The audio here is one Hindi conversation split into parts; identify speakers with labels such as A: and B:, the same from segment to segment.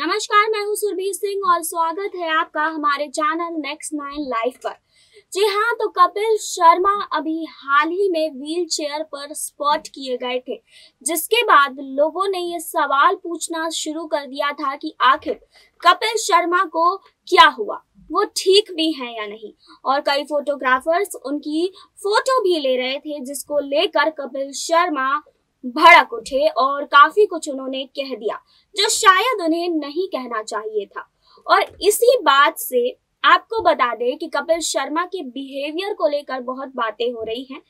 A: नमस्कार, मैं हूँ सुरभि सिंह और स्वागत है आपका हमारे चैनल नेक्स्ट नाइन लाइव पर। जी हाँ तो कपिल शर्मा अभी हाल ही में व्हील चेयर पर स्पॉट किए गए थे, जिसके बाद लोगों ने ये सवाल पूछना शुरू कर दिया था कि आखिर कपिल शर्मा को क्या हुआ? वो ठीक भी है या नहीं? और कई फोटोग्राफर्स उनकी फ़ोटो भी ले रहे थे, जिसको लेकर कपिल शर्मा भड़क उठे और काफ़ी कुछ उन्होंने कह दिया, जो शायद उन्हें नहीं कहना चाहिए था। और इसी बात से आपको बता दें कि कपिल शर्मा के बिहेवियर को लेकर बहुत बातें हो रही हैं।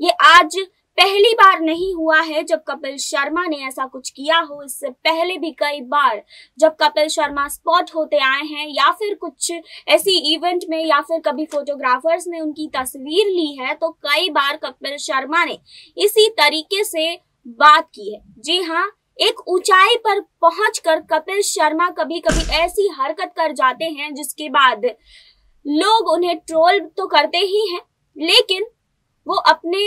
A: ये आज पहली बार नहीं हुआ है जब कपिल शर्मा ने ऐसा कुछ किया हो। इससे पहले भी कई बार जब कपिल शर्मा स्पॉट होते आए हैं या फिर कुछ ऐसी इवेंट में या फिर कभी फोटोग्राफर्स ने उनकी तस्वीर ली है तो कई बार कपिल शर्मा ने इसी तरीके से बात की है। जी हाँ एक ऊंचाई पर पहुंचकर कपिल शर्मा कभी कभी ऐसी हरकत कर जाते हैं जिसके बाद लोग उन्हें ट्रोल तो करते ही हैं, लेकिन वो अपने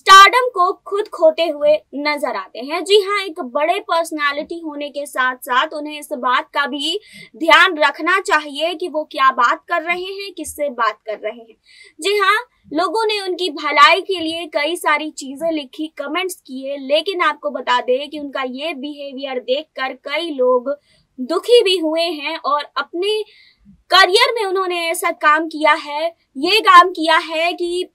A: स्टारडम को खुद खोते हुए नज़र आते हैं। जी हाँ एक बड़े पर्सनालिटी होने के साथ साथ उन्हें इस बात का भी ध्यान रखना चाहिए कि वो क्या बात कर रहे हैं, किससे बात कर रहे हैं। जी हाँ लोगों ने उनकी भलाई के लिए कई सारी चीज़ें लिखी कमेंट्स किए, लेकिन आपको बता दें कि उनका ये बिहेवियर देखकर कई लोग दुखी भी हुए हैं और अपने करियर में उन्होंने ऐसा काम किया है, ये काम किया है कि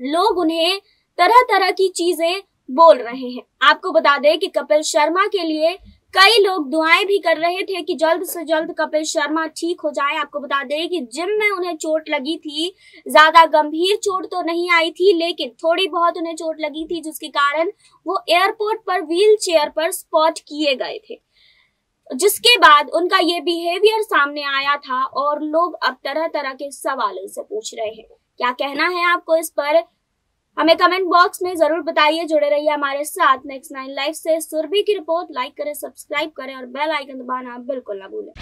A: लोग उन्हें तरह तरह की चीज़ें बोल रहे हैं। आपको बता दें कि कपिल शर्मा के लिए कई लोग दुआएँ भी कर रहे थे कि जल्द से जल्द कपिल शर्मा ठीक हो जाए। आपको बता दें कि जिम में उन्हें चोट लगी थी, ज़्यादा गंभीर चोट तो नहीं आई थी, लेकिन थोड़ी बहुत उन्हें चोट लगी थी, जिसके कारण वो एयरपोर्ट पर व्हील चेयर पर स्पॉट किए गए थे। जिसके बाद उनका ये बिहेवियर सामने आया था और लोग अब तरह तरह के सवाल उनसे पूछ रहे हैं। क्या कहना है आपको इस पर? हमें कमेंट बॉक्स में ज़रूर बताइए, जुड़े रहिए हमारे साथ नेक्स्ट नाइन लाइफ से। सुरभि की रिपोर्ट लाइक करें सब्सक्राइब करें और बेल आइकन दबाना बिल्कुल ना भूलें।